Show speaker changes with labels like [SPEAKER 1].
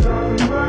[SPEAKER 1] Sorry,